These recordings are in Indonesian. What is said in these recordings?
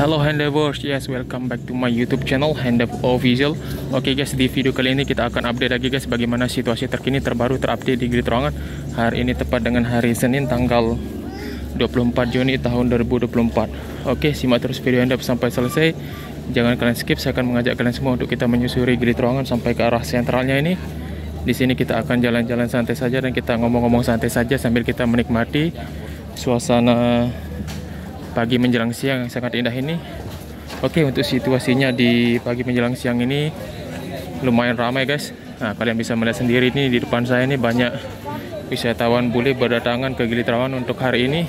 Hello Handevers, yes welcome back to my YouTube channel Handev Official. Oke guys, di video kali ini kita akan update lagi guys bagaimana situasi terkini terbaru terupdate di Gili Terongan. Hari ini tepat dengan hari Senin tanggal 24 Juni tahun 2024. Oke, simak terus video Handev sampai selesai. Jangan kalian skip, saya akan mengajak kalian semua untuk kita menyusuri Gili Terongan sampai ke arah sentralnya ini. Di sini kita akan jalan-jalan santai saja dan kita ngomong-ngomong santai saja sambil kita menikmati suasana pagi menjelang siang yang sangat indah ini. Oke, untuk situasinya di pagi menjelang siang ini lumayan ramai guys. Nah, kalian bisa melihat sendiri ini di depan saya ini banyak wisatawan bule berdatangan ke Gili Trawangan untuk hari ini.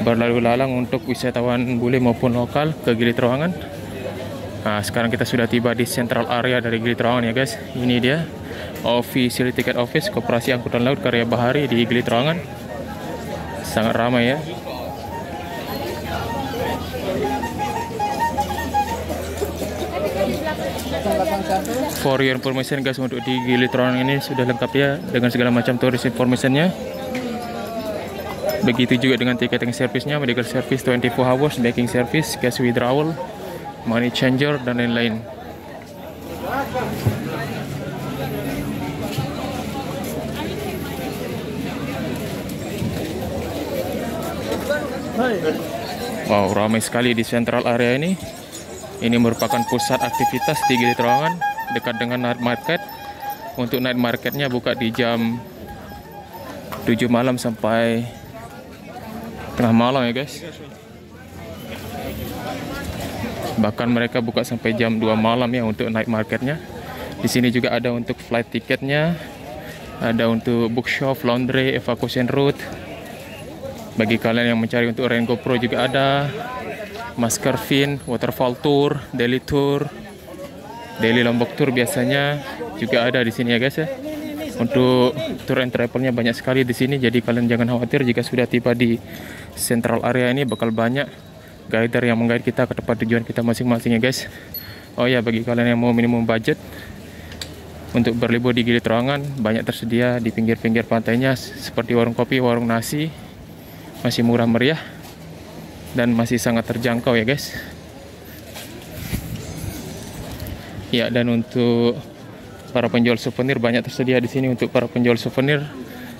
Berlalu lalang untuk wisatawan bule maupun lokal ke Gili Trawangan. Nah, sekarang kita sudah tiba di central area dari Gili Trawangan ya guys. Ini dia official ticket office Koperasi Angkutan Laut Karya Bahari di Gili Trawangan. Sangat ramai ya. For your information guys untuk di Gili Trawangan ini sudah lengkap ya dengan segala macam turis informationnya. Begitu juga dengan ticketing service-nya, medical service 24 hours, banking service, cash withdrawal, money changer dan lain-lain. Wow, ramai sekali di central area ini. Ini merupakan pusat aktivitas di Gili Trawangan dekat dengan night market. Untuk night marketnya buka di jam 7 malam sampai tengah malam ya guys. Bahkan mereka buka sampai jam 2 malam ya untuk night marketnya. Di sini juga ada untuk flight tiketnya, ada untuk bookshop, laundry, evacuation route. Bagi kalian yang mencari untuk Rengo Pro juga ada, masker fin, waterfall tour, daily tour, daily lombok tour biasanya juga ada di sini ya guys ya. Untuk tour and travelnya banyak sekali di sini, jadi kalian jangan khawatir jika sudah tiba di central area ini bakal banyak guider yang menggait kita ke tempat tujuan kita masing-masing ya guys. Oh ya bagi kalian yang mau minimum budget untuk berlibur di Gili Trawangan banyak tersedia di pinggir-pinggir pantainya seperti warung kopi, warung nasi masih murah meriah dan masih sangat terjangkau ya guys. Ya dan untuk para penjual souvenir banyak tersedia di sini untuk para penjual souvenir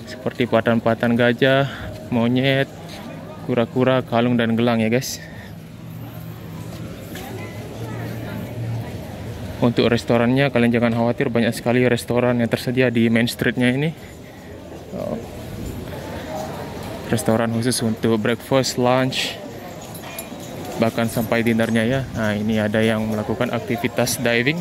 seperti patan-patan gajah monyet kura-kura kalung dan gelang ya guys. Untuk restorannya kalian jangan khawatir banyak sekali restoran yang tersedia di main streetnya ini. Restoran khusus untuk breakfast, lunch, bahkan sampai dinnernya ya. Nah ini ada yang melakukan aktivitas diving.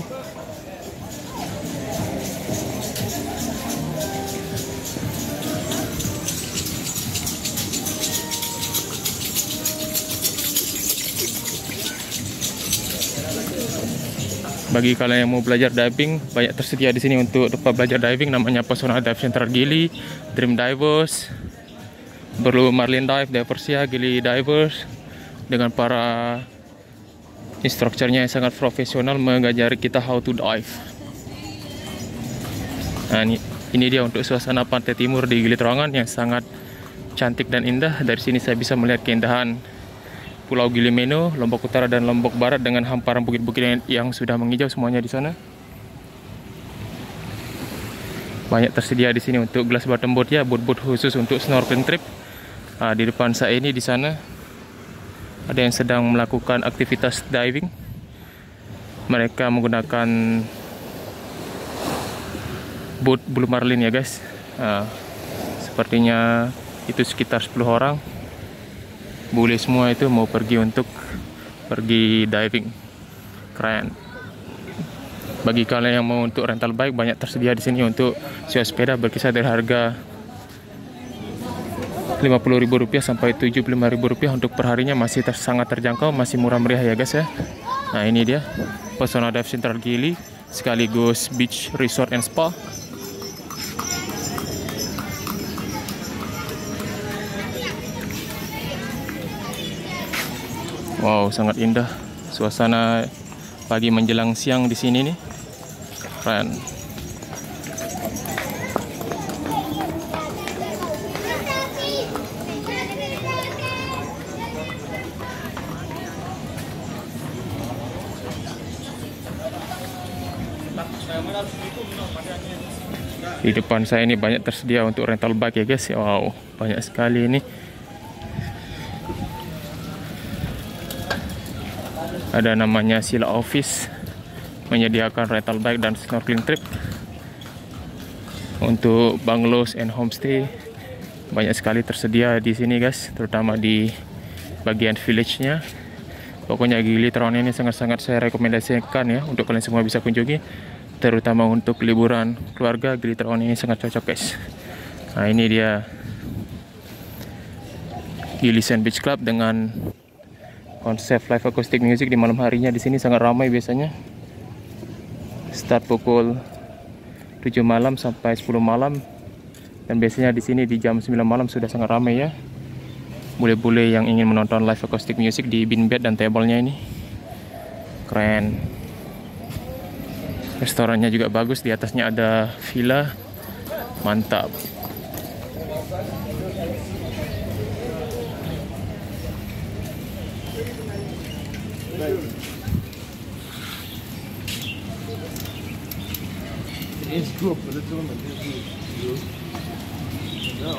Bagi kalian yang mau belajar diving, banyak tersedia di sini untuk tempat belajar diving namanya Pesona Dive Center Gili, Dream Divers, Berlu Marlin Dive, Diversia, Gili Divers dengan para instrukturnya yang sangat profesional mengajari kita how to dive. Nah, ini, ini dia untuk suasana pantai timur di Gili Trawangan yang sangat cantik dan indah. Dari sini saya bisa melihat keindahan Pulau Gili Meno, Lombok Utara dan Lombok Barat dengan hamparan bukit-bukit yang, yang sudah menghijau semuanya di sana. Banyak tersedia di sini untuk glass bottom boat ya, boat-boat khusus untuk snorkeling trip. Nah, di depan saya ini di sana ada yang sedang melakukan aktivitas diving. Mereka menggunakan boat bulu marlin ya guys. Nah, sepertinya itu sekitar 10 orang. Boleh semua itu mau pergi untuk pergi diving. Keren. Bagi kalian yang mau untuk rental bike banyak tersedia di sini untuk sewa sepeda berkisar dari harga Rp50.000 sampai Rp75.000 untuk perharinya masih ter sangat terjangkau, masih murah meriah ya guys ya. Nah ini dia Pesona Dive Central Gili sekaligus beach resort and spa. Wow, sangat indah suasana pagi menjelang siang di sini nih. Keren. Di depan saya ini banyak tersedia untuk rental bike ya guys. Wow, banyak sekali ini. Ada namanya Sila Office menyediakan rental bike dan snorkeling trip untuk bungalows and homestay banyak sekali tersedia di sini guys terutama di bagian village-nya pokoknya Gili Tron ini sangat-sangat saya rekomendasikan ya untuk kalian semua bisa kunjungi terutama untuk liburan keluarga Gili Tron ini sangat cocok guys. Nah ini dia. Gili Sand Beach Club dengan konsep live acoustic music di malam harinya. Di sini sangat ramai biasanya. Start pukul 7 malam sampai 10 malam. Dan biasanya di sini di jam 9 malam sudah sangat ramai ya. Bule-bule yang ingin menonton live acoustic music di bin bed dan tablenya ini. Keren restorannya juga bagus di atasnya ada villa mantap Age group, but it's on the group. No,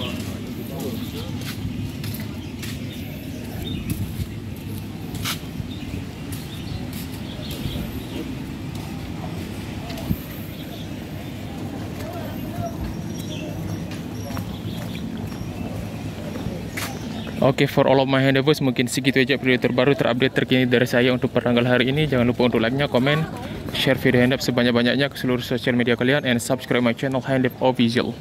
Oke, okay, for all of my endeavors, mungkin segitu aja video terbaru terupdate terkini dari saya untuk pertanggal hari ini. Jangan lupa untuk like-nya, komen, share video handap sebanyak-banyaknya ke seluruh sosial media kalian, and subscribe my channel Handap Official.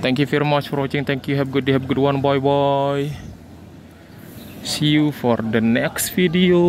Thank you very much for watching. Thank you. Have good day. Have good one. Bye bye. See you for the next video.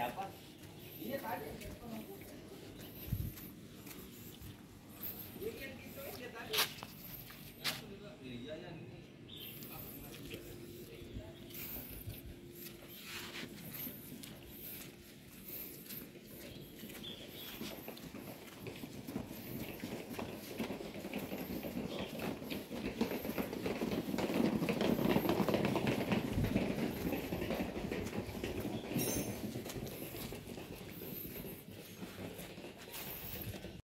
क्या बात? ये सारे